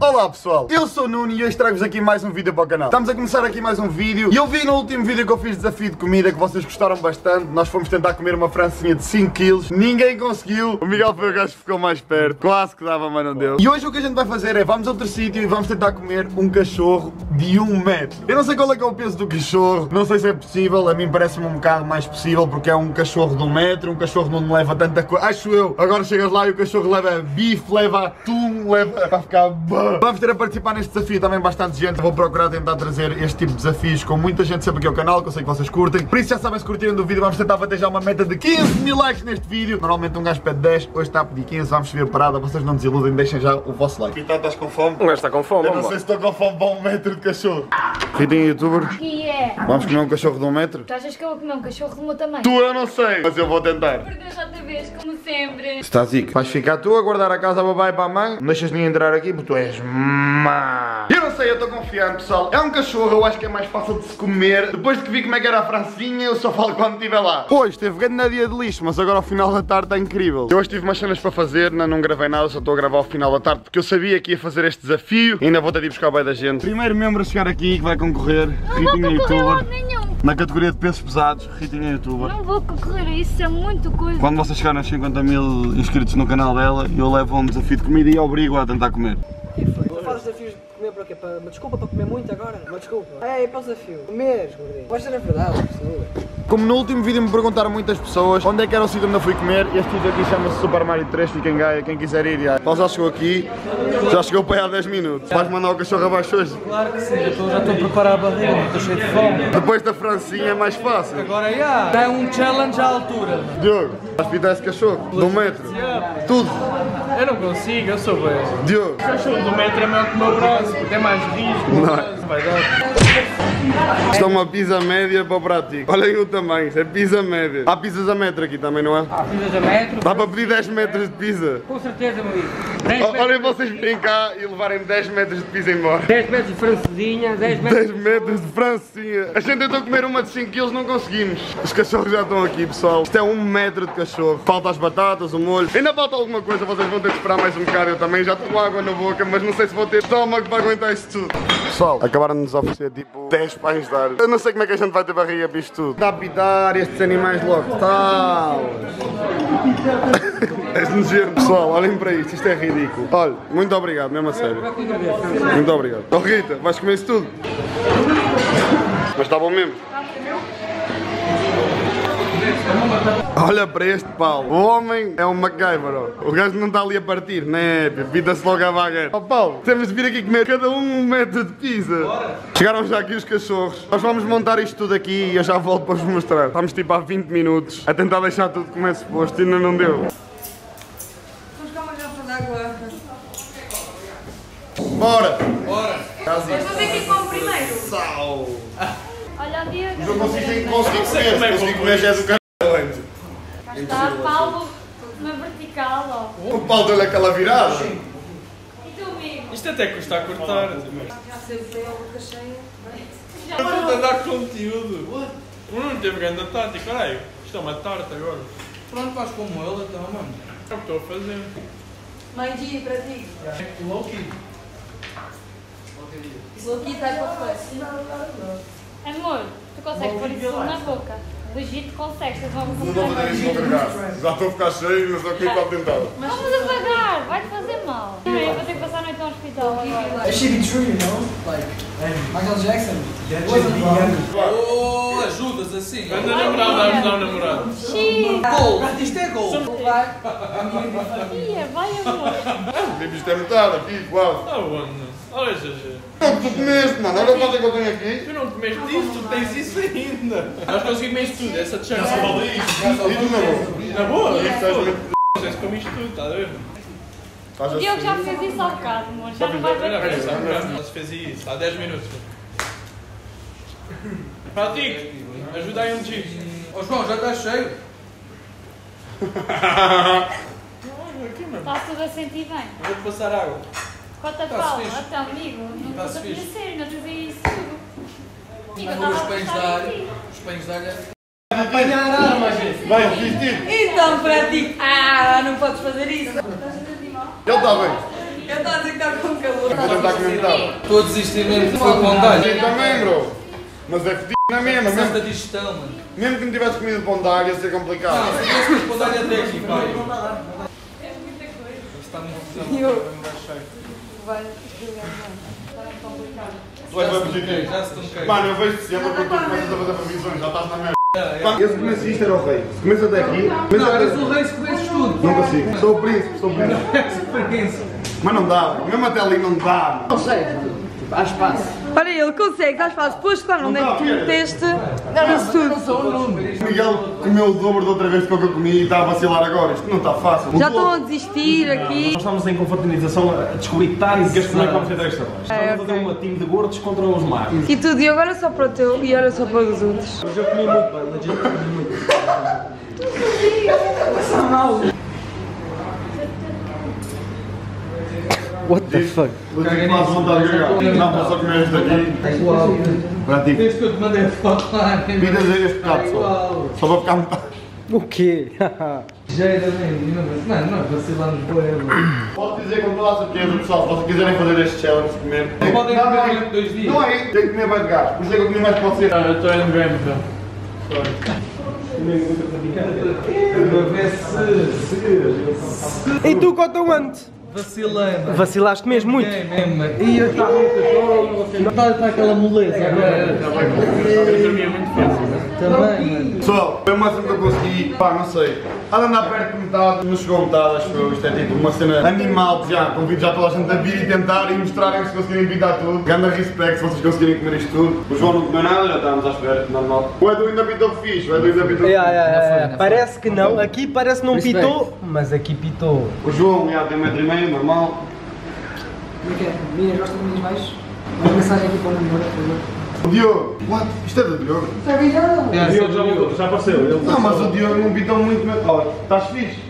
Olá pessoal, eu sou o Nuno e hoje trago-vos aqui mais um vídeo para o canal. Estamos a começar aqui mais um vídeo e eu vi no último vídeo que eu fiz desafio de comida que vocês gostaram bastante. Nós fomos tentar comer uma francinha de 5 kg, ninguém conseguiu. O Miguel foi o gajo que ficou mais perto, quase que dava, mas não deu. E hoje o que a gente vai fazer é, vamos a outro sítio e vamos tentar comer um cachorro de 1 um metro. Eu não sei qual é que é o peso do cachorro, não sei se é possível, a mim parece-me um bocado mais possível porque é um cachorro de 1 um metro, um cachorro não leva tanta coisa, acho eu. Agora chegas lá e o cachorro leva bife, leva atum, leva para ficar... Vamos ter a participar neste desafio também bastante gente. Vou procurar tentar trazer este tipo de desafios com muita gente sempre aqui ao canal, que eu sei que vocês curtem. Por isso já sabem, se curtiram do vídeo, vamos tentar bater já uma meta de 15 mil likes neste vídeo. Normalmente um gajo pede 10, hoje está a pedir 15, vamos subir a parada. Vocês não desiludem, deixem já o vosso like. Então estás com fome? Um gajo está com fome, Eu não sei se estou com fome para um metro de cachorro. Ritinha, youtuber, Que é? vamos comer um cachorro de um metro? Tu achas que eu vou comer um cachorro do meu tamanho? Tu eu não sei, mas eu vou tentar. Por Deus, outra vez, como sempre. Está zica. Vais ficar tu a guardar a casa ao babai e para a mãe? Não deixas ninguém entrar aqui porque tu és má. Eu não sei, eu estou confiante, pessoal. É um cachorro, eu acho que é mais fácil de se comer. Depois de que vi como é que era a francinha, eu só falo quando estiver lá. Hoje teve grande dia de lixo, mas agora ao final da tarde está incrível. Eu hoje tive umas cenas para fazer, não, não gravei nada, só estou a gravar ao final da tarde porque eu sabia que ia fazer este desafio. E ainda vou ter de ir buscar o bem da gente. Primeiro membro a chegar aqui que vai concorrer, Ritinha Youtuber. nenhum. Na categoria de pesos pesados, Ritinha Youtuber. Não vou concorrer, isso é muito coisa. Quando vocês chegarem aos 50 mil inscritos no canal dela, eu levo a um desafio de comida e obrigo-a a tentar comer. Tu fazes desafios de comer para quê? Para uma desculpa para comer muito agora? Uma desculpa? É, para o desafio. Comeres, gordinho. Vais ser a verdade, pessoa. Como no último vídeo me perguntaram muitas pessoas onde é que era o sítio onde eu fui comer, este sítio aqui chama-se Super Mario 3, fica em Gaia, quem quiser ir, já. Paulo já chegou aqui, já chegou para aí há 10 minutos. Vais mandar o cachorro abaixo hoje? Claro que sim, já estou, já estou a preparar a barriga, estou cheio de fome. Depois da francinha é mais fácil. Agora já, dá um challenge à altura. Diogo, vais pintar esse cachorro? De um metro? Tudo. Eu não consigo, eu sou bem. Diogo, O cachorro do metro é maior que o meu braço, porque é mais risco. Não. Não vai dar. Isto é uma pizza média para o prático. Olhem o tamanho, isto é pizza média. Há pizzas a metro aqui também, não é? Ah, precisas a metro? Dá para pedir 10 metros de pizza. Com certeza, meu amigo. Olhem vocês virem cá e levarem 10 metros de pizza embora. 10 metros de francesinha, 10 10 metros de francinha. A gente tentou comer uma de 5 kg, não conseguimos. Os cachorros já estão aqui, pessoal. Isto é um metro de cachorro. Falta as batatas, o molho. Ainda falta alguma coisa, vocês vão ter de esperar mais um bocado. Eu também já estou com água na boca, mas não sei se vou ter estômago para aguentar isto tudo. Pessoal, acabaram de nos oferecer tipo 10 pães de ar. Eu não sei como é que a gente vai ter barriga para isto tudo. Dá estes animais logo. Tal. És nojento. Pessoal, olhem para isto, isto é ridículo. Olha, muito obrigado, mesmo a sério. Muito obrigado. Oh Rita, vais comer isso tudo? Mas está bom mesmo? Olha para este Paulo. O homem é um MacGyver, ó. O gajo não está ali a partir, né? Pita-se logo a vaga. Ó Paulo, temos de vir aqui comer cada um um metro de pizza. Chegaram já aqui os cachorros. Nós vamos montar isto tudo aqui e eu já volto para vos mostrar. Estamos tipo há 20 minutos a tentar deixar tudo como é suposto e ainda não deu. Vamos cá uma garrafa de água. Bora! Mas vamos ver quem come primeiro. Sal! Olha o Diego. Não consiste em conseguir comer, se conseguir comer já é do. Está Paulo na vertical, ó. O Paulo deu-lhe aquela virada. E tu, amigo? Isto até custa a cortar. Já sei, tem a boca cheia. Já estou a dar conteúdo. O Nuno teve grande tática. Caralho, isto é uma tarta agora. Pronto, faz como ele então, mano. É o que estou a fazer. Mãe G, para ti. Loki. Aqui está para fora. Amor, tu consegues pôr isso na boca. Legito consegues, tens uma Não a fazer isso com. Já estou a ficar cheio, mas estou aqui para tentar. Vamos devagar, vai-te fazer mal. Eu vou ter que passar a noite no hospital agora. That should be true, you know? Like, Michael Jackson. Oh, ajudas assim. Anda namorado, a ajudar o namorado. Xiii! Gol, isto é gol. Ia, vai amor. Isto é metade aqui, quase. Está onde? Olha, GG. Não, tu comeste, mano. Olha a falta que eu tenho aqui. Tu não comeste isso, tu tens isso ainda. Nós conseguimos isto tudo, essa chance. Já só E tu na boca? Na boa? Isso. Vocês comem isto tudo, está a ver? O Diogo já assim. fez isso há bocado, amor. Já não vai ver. Nós fez isso há 10 minutos. Pratique, ajuda aí um tio. Ó João, já está cheio. Está tudo a sentir bem. Vou-te passar água. Tá-se Paulo, fixe. então amigo, não estou a conhecer, não te dizia isso tudo. Amigo, eu estava os a de ti. Os pães de alho. Apanhar armas, gente. Vai, vestir. Então, para ti, ah, não podes fazer isso. Ele está bem. Eu estava a dizer que está com calor. vou tentar comentar. Estou a desistir mesmo, foi pão de alho. Sim, também, bro. Mas é fedido na mesma, mesmo, digestão, mano. mesmo que não tivesse comido pão de alho ia ser complicado. Não, se tivesse pão de alho até aqui, pai. É muita coisa. Está muito Eu- Vai complicado. Tu vais ver positivo. Já se toquei. Mano, eu vejo sempre quando tu começas a fazer previsões, já estás na merda. Eu se começo isto era o rei. Se começo até aqui, começo Não, até és o rei se começas tudo. Não consigo. Sou o príncipe, sou o príncipe. Experiência. Mas não dá, mesmo até ali não dá. Não sei, há espaço. Olha, ele consegue, estás fácil. Pois, claro, onde é que tu meteste isso tudo? O Miguel comeu o dobro da outra vez do que eu comi e está a vacilar agora. Isto não está fácil. Já estão a desistir aqui. Nós estamos em confraternização a descobrir táticas como é que vamos ter esta voz. Estamos a fazer uma time de gordos contra os magros. E tu, Diogo, olha só para o teu e olha só para os outros. Mas eu comi muito, legit comi muito. What the fuck? Eu tenho quase vontade de cagar. Não, vou só comer este aqui. Para ti. Desde que eu te mandei a falar. Pidas este bocado só. Só para ficar metade. O quê? Ligeiramente. Não, não, vacilamos boa. Posso dizer com toda a certeza, pessoal, se vocês quiserem fazer este challenge. Não podem comer dois dias. Não é tem que comer mais de gás. Por isso é que eu comi mais que você. Eu estou indo bem, então. Se. E tu, Cotonante? Vacilei, mano. Vacilaste mesmo muito. É mesmo, mano. E eu estava muito Não está aquela moleza agora. Também, mano. Pessoal, foi o máximo que eu consegui. Pá, não sei. Há de andar perto de metade, não chegou a metade, acho que isto é tipo uma cena animal de já. Convido já toda a gente a vir e tentar e mostrarem se conseguirem pintar tudo. Ganda respect se vocês conseguirem comer isto tudo. O João não comeu nada, já estávamos à espera, normal. O Edu ainda pintou fixe, o Edu ainda pintou Yeah, fixe. yeah, yeah. Parece que não, aqui parece que não Respeito. pitou, mas aqui pitou. O João já tem um metro e meio, normal. Como é que é? Meninas, gostam de meninas baixos? Uma mensagem aqui para o namoro, por favor. O Diogo, what? Isto é do Diogo? Está bem, já não. É, Diogo já voltou, já apareceu. Ele Não, mas o Diogo não pintou muito. Olha, estás fixe?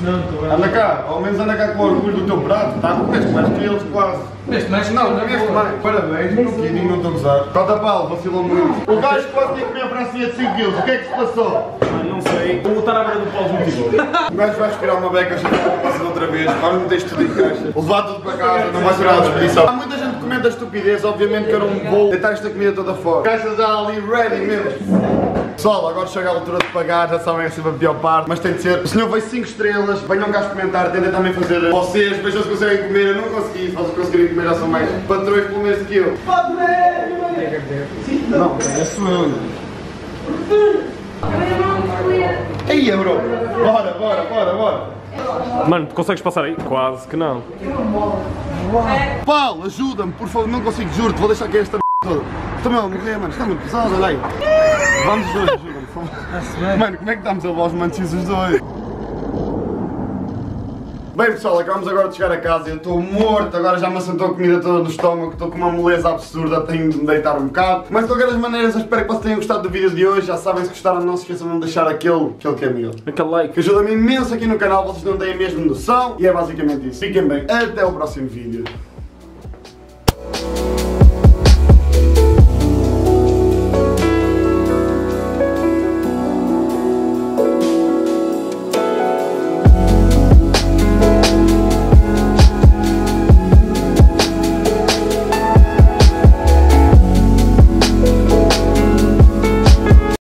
Não, estou bem. Anda cá, ao menos anda cá com o orgulho do teu prato, tá? Comeste mais que eles quase. Neste mais Não, não comeste mais. Parabéns, não kidding, não estou a gozar. Cota pau, vacilou muito. O gajo quase tinha que comer a francinha de 5 kg, o que é que se passou? Mano, não sei. Vou botar à beira do Paulo Multidor. O gajo vai respirar uma beca, achei que passou outra vez, agora não tens tudo em caixa. Levar tudo para casa, não vai durar a despedição. Há muita gente que comenta estupidez, obviamente que eu não vou deitar esta comida toda fora. Caixa já ali ready mesmo. Pessoal, agora chega a altura de pagar, já sabem que é sempre a pior parte, mas tem de ser. O senhor veio 5 estrelas, venham cá experimentar, tentem também fazer vocês, vejam se conseguem comer, eu não consegui, se vocês conseguirem comer já são mais patrões pelo menos que eu. Pode ver! Não, é sou eu. Aí, bro! Bora, bora, bora, bora! Mano, tu consegues passar aí? Quase que não. Paulo, ajuda-me, por favor, não consigo, juro-te, vou deixar aqui esta m toda. Estou mesmo a morrer, mano, está muito pesado, olha aí. Vamos os dois, ajuda-me, por favor. Mano, como é que estamos a levar os mantis os dois? Bem pessoal, acabamos agora de chegar a casa, eu estou morto, agora já me assentou a comida toda no estômago, estou com uma moleza absurda, tenho de me deitar um bocado. Mas de qualquer das maneiras, eu espero que vocês tenham gostado do vídeo de hoje, já sabem, se gostaram não se esqueçam de deixar aquele, aquele caminho. Aquele like. Que ajuda-me imenso aqui no canal, vocês não têm a mesma noção, e é basicamente isso. Fiquem bem, até o próximo vídeo.